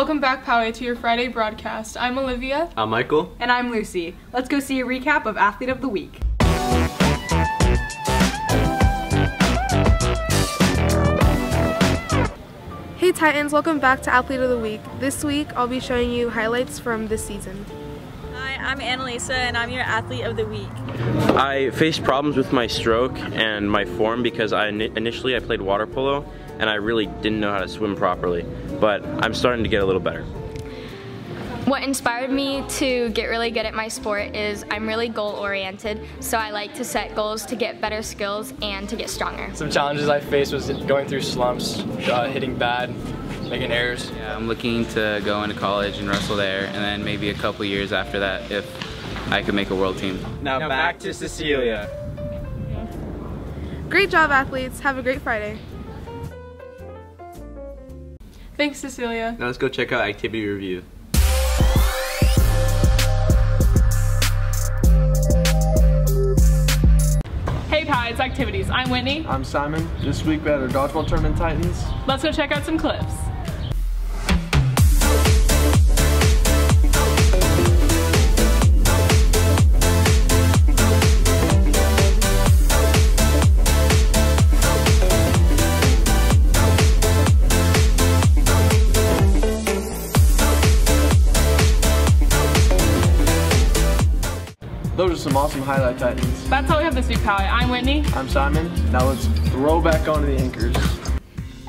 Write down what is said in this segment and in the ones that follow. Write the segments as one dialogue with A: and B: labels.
A: Welcome back, Poway, to your Friday broadcast. I'm Olivia.
B: I'm Michael.
C: And I'm Lucy. Let's go see a recap of Athlete of the Week.
D: Hey Titans, welcome back to Athlete of the Week. This week I'll be showing you highlights from this season.
E: Hi, I'm Annalisa and I'm your Athlete of the Week.
B: I faced problems with my stroke and my form because I initially I played water polo and I really didn't know how to swim properly, but I'm starting to get a little better.
F: What inspired me to get really good at my sport is I'm really goal oriented, so I like to set goals to get better skills and to get stronger.
G: Some challenges I faced was going through slumps, uh, hitting bad, making errors.
H: Yeah, I'm looking to go into college and wrestle there, and then maybe a couple years after that if I could make a world team.
B: Now, now back, back to Cecilia.
D: Great job, athletes. Have a great Friday.
A: Thanks, Cecilia.
B: Now let's go check out activity review.
A: Hey Pies Activities, I'm Whitney.
I: I'm Simon. This week we had our dodgeball tournament Titans.
A: Let's go check out some clips.
I: Those are some awesome highlight Titans.
A: That's all we have this week, Poway. I'm Whitney.
I: I'm Simon. Now let's throw back onto the anchors.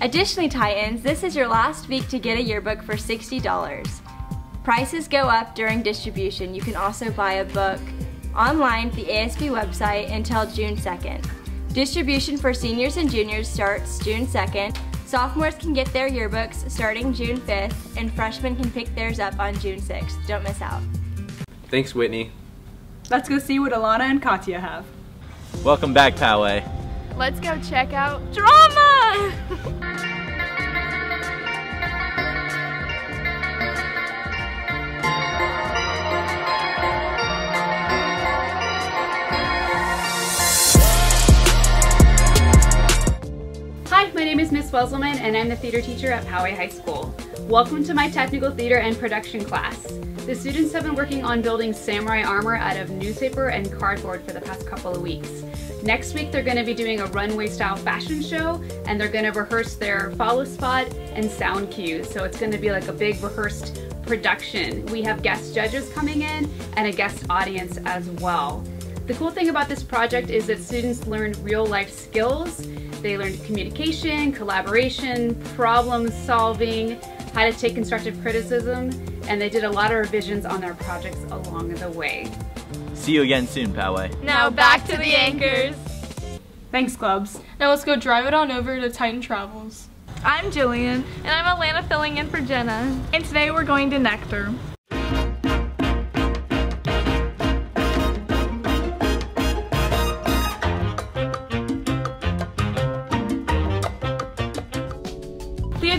J: Additionally, Titans, this is your last week to get a yearbook for $60. Prices go up during distribution. You can also buy a book online at the ASB website until June 2nd. Distribution for seniors and juniors starts June 2nd. Sophomores can get their yearbooks starting June 5th, and freshmen can pick theirs up on June 6th. Don't miss out.
B: Thanks, Whitney.
C: Let's go see what Alana and Katya have.
B: Welcome back, Poway.
D: Let's go check out drama!
K: Hi, my name is Miss Wesselman and I'm the theater teacher at Poway High School. Welcome to my technical theater and production class. The students have been working on building samurai armor out of newspaper and cardboard for the past couple of weeks. Next week they're going to be doing a runway style fashion show and they're going to rehearse their follow spot and sound cues. So it's going to be like a big rehearsed production. We have guest judges coming in and a guest audience as well. The cool thing about this project is that students learned real life skills. They learned communication, collaboration, problem solving, how to take constructive criticism, and they did a lot of revisions on their projects along the way.
B: See you again soon, Poway.
F: Now back to the anchors.
C: Thanks, clubs.
A: Now let's go drive it on over to Titan Travels.
L: I'm Jillian.
F: And I'm Alana filling in for Jenna.
L: And today we're going to Nekter.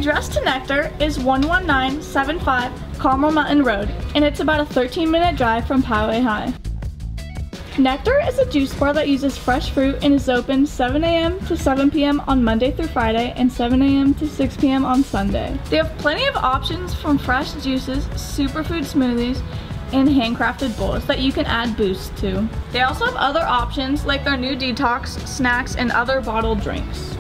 L: Address to Nekter is 11975 Carmel Mountain Road, and it's about a 13 minute drive from Poway High. Nekter is a juice bar that uses fresh fruit and is open 7 a.m. to 7 p.m. on Monday through Friday and 7 a.m. to 6 p.m. on Sunday. They have plenty of options from fresh juices, superfood smoothies, and handcrafted bowls that you can add boost to. They also have other options like their new detox, snacks, and other bottled drinks.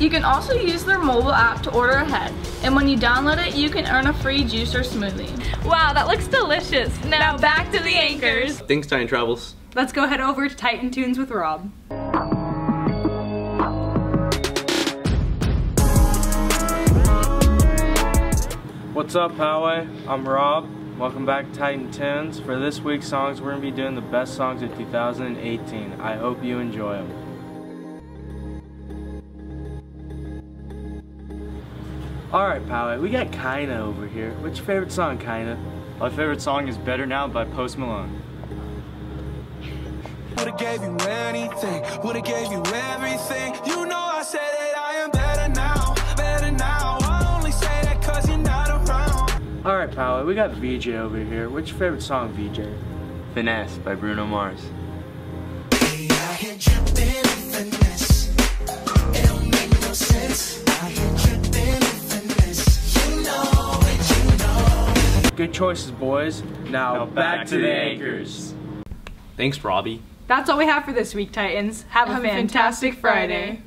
L: You can also use their mobile app to order ahead, and when you download it, you can earn a free juice or smoothie.
F: Wow, that looks delicious. Now, now back to the anchors.
B: Thanks, Titan Travels.
C: Let's go head over to Titan Tunes with Rob.
I: What's up, Poway? I'm Rob. Welcome back to Titan Tunes. For this week's songs, we're going to be doing the best songs of 2018. I hope you enjoy them. Alright, Poway, we got Kinda over here. What's your favorite song, Kinda?
M: My favorite song is Better Now by Post Malone.
N: Would've gave you anything, would've gave you everything. You know I said that I am better now, better now. I only say that cause you're not around.
I: Alright, Poway, we got VJ over here. What's your favorite song, VJ?
B: Finesse by Bruno Mars.
I: Choices, boys. Now, back, to the anchors.
B: Thanks, Robbie.
C: That's all we have for this week, Titans. Have,
A: Have
C: a
A: a
C: fantastic
A: fantastic
C: Friday.
A: Friday.